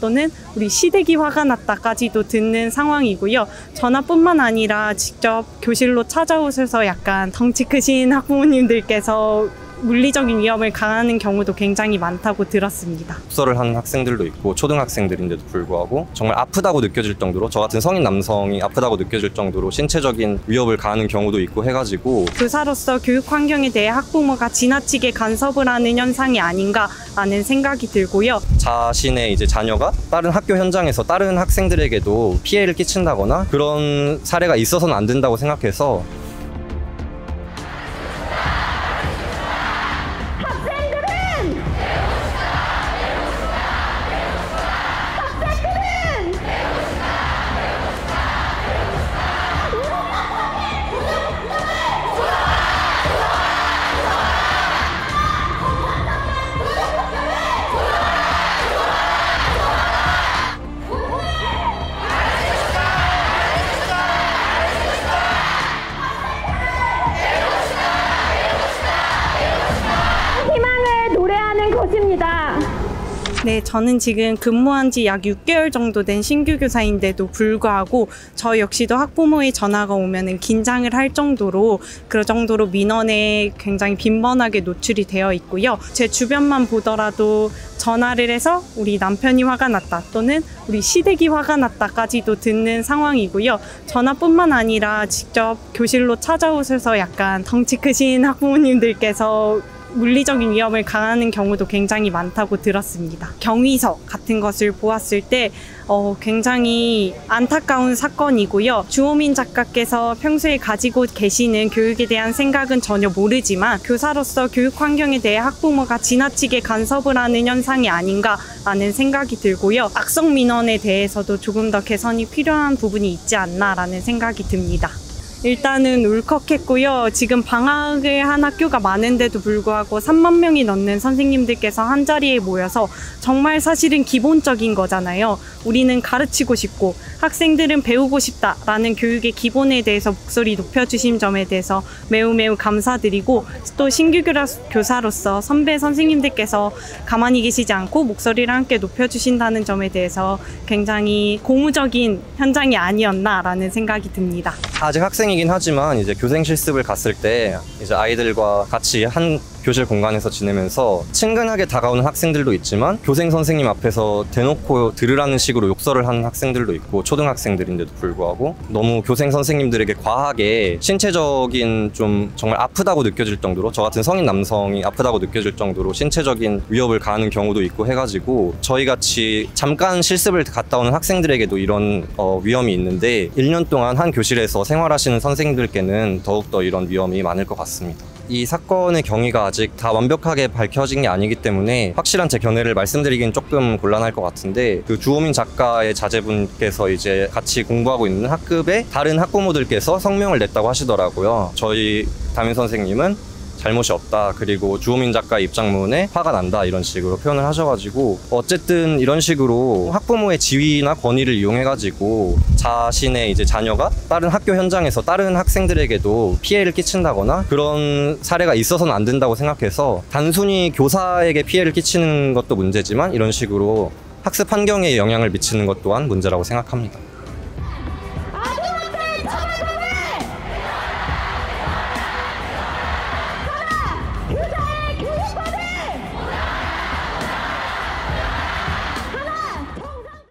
또는 우리 시댁이 화가 났다까지도 듣는 상황이고요. 전화뿐만 아니라 직접 교실로 찾아오셔서 약간 덩치 크신 학부모님들께서 물리적인 위험을 가하는 경우도 굉장히 많다고 들었습니다. 독서를 하는 학생들도 있고 초등학생들인데도 불구하고 정말 아프다고 느껴질 정도로 저 같은 성인 남성이 아프다고 느껴질 정도로 신체적인 위협을 가하는 경우도 있고 해가지고 교사로서 교육 환경에 대해 학부모가 지나치게 간섭을 하는 현상이 아닌가라는 생각이 들고요. 자신의 이제 자녀가 다른 학교 현장에서 다른 학생들에게도 피해를 끼친다거나 그런 사례가 있어서는 안 된다고 생각해서 네, 저는 지금 근무한 지 약 6개월 정도 된 신규 교사인데도 불구하고 저 역시도 학부모의 전화가 오면은 긴장을 할 정도로 그 정도로 민원에 굉장히 빈번하게 노출이 되어 있고요. 제 주변만 보더라도 전화를 해서 우리 남편이 화가 났다 또는 우리 시댁이 화가 났다까지도 듣는 상황이고요. 전화뿐만 아니라 직접 교실로 찾아오셔서 약간 덩치 크신 학부모님들께서 물리적인 위험을 가하는 경우도 굉장히 많다고 들었습니다. 경위서 같은 것을 보았을 때 어, 굉장히 안타까운 사건이고요. 주호민 작가께서 평소에 가지고 계시는 교육에 대한 생각은 전혀 모르지만 교사로서 교육 환경에 대해 학부모가 지나치게 간섭을 하는 현상이 아닌가라는 생각이 들고요. 악성 민원에 대해서도 조금 더 개선이 필요한 부분이 있지 않나라는 생각이 듭니다. 일단은 울컥했고요. 지금 방학을 한 학교가 많은데도 불구하고 3만 명이 넘는 선생님들께서 한 자리에 모여서 정말 사실은 기본적인 거잖아요. 우리는 가르치고 싶고 학생들은 배우고 싶다라는 교육의 기본에 대해서 목소리 높여주신 점에 대해서 매우 매우 감사드리고 또 신규 교사로서 선배 선생님들께서 가만히 계시지 않고 목소리를 함께 높여주신다는 점에 대해서 굉장히 고무적인 현장이 아니었나라는 생각이 듭니다. 아직 학생이긴 하지만 이제 교생 실습을 갔을 때 이제 아이들과 같이 한 교실 공간에서 지내면서 친근하게 다가오는 학생들도 있지만 교생 선생님 앞에서 대놓고 들으라는 식으로 욕설을 하는 학생들도 있고 초등학생들인데도 불구하고 너무 교생 선생님들에게 과하게 신체적인 좀 정말 아프다고 느껴질 정도로 저 같은 성인 남성이 아프다고 느껴질 정도로 신체적인 위협을 가하는 경우도 있고 해가지고 저희 같이 잠깐 실습을 갔다 오는 학생들에게도 이런 어, 위험이 있는데 1년 동안 한 교실에서 생활하시는 선생님들께는 더욱더 이런 위험이 많을 것 같습니다. 이 사건의 경위가 아직 다 완벽하게 밝혀진 게 아니기 때문에 확실한 제 견해를 말씀드리긴 조금 곤란할 것 같은데 그 주호민 작가의 자제분께서 이제 같이 공부하고 있는 학급에 다른 학부모들께서 성명을 냈다고 하시더라고요. 저희 담임 선생님은 잘못이 없다. 그리고 주호민 작가 입장문에 화가 난다. 이런 식으로 표현을 하셔가지고 어쨌든 이런 식으로 학부모의 지위나 권위를 이용해가지고 자신의 이제 자녀가 다른 학교 현장에서 다른 학생들에게도 피해를 끼친다거나 그런 사례가 있어서는 안 된다고 생각해서 단순히 교사에게 피해를 끼치는 것도 문제지만 이런 식으로 학습 환경에 영향을 미치는 것 또한 문제라고 생각합니다.